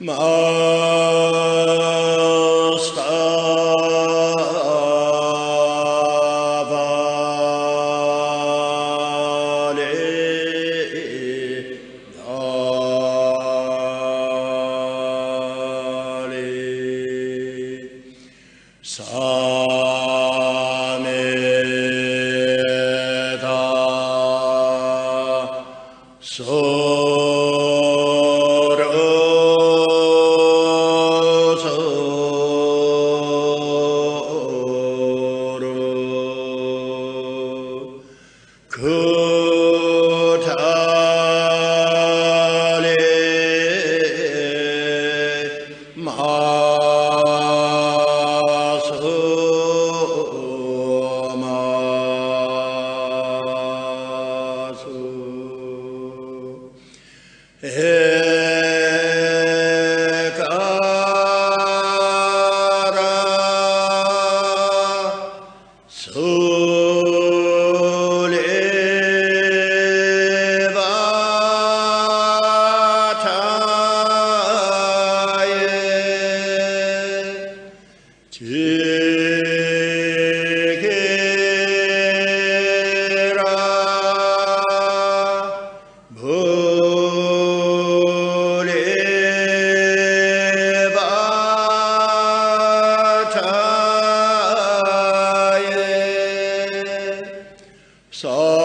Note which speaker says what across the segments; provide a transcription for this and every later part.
Speaker 1: Ma Yeah. So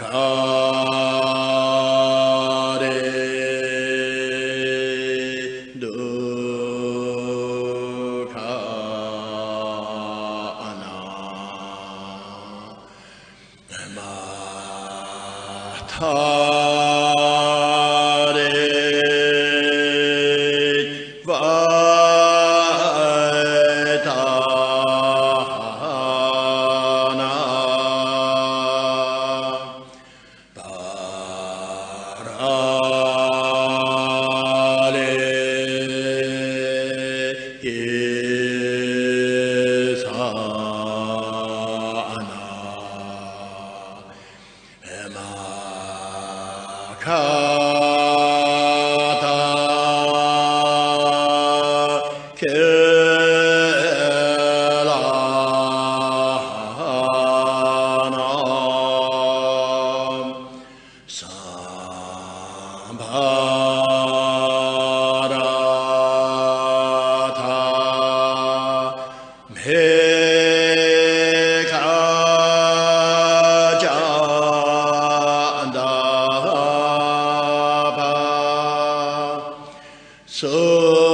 Speaker 1: Mata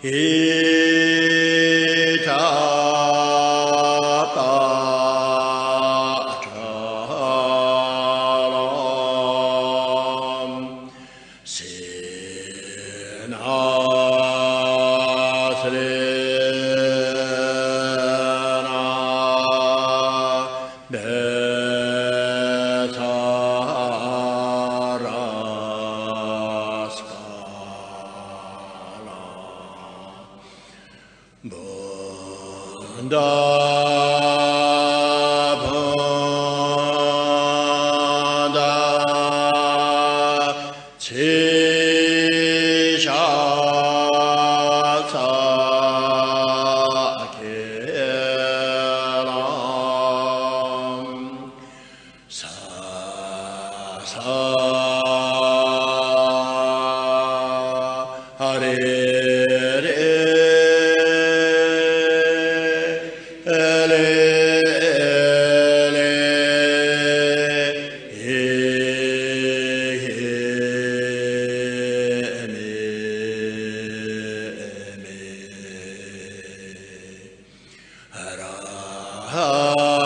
Speaker 1: Hey. 제 sa sa hare Oh.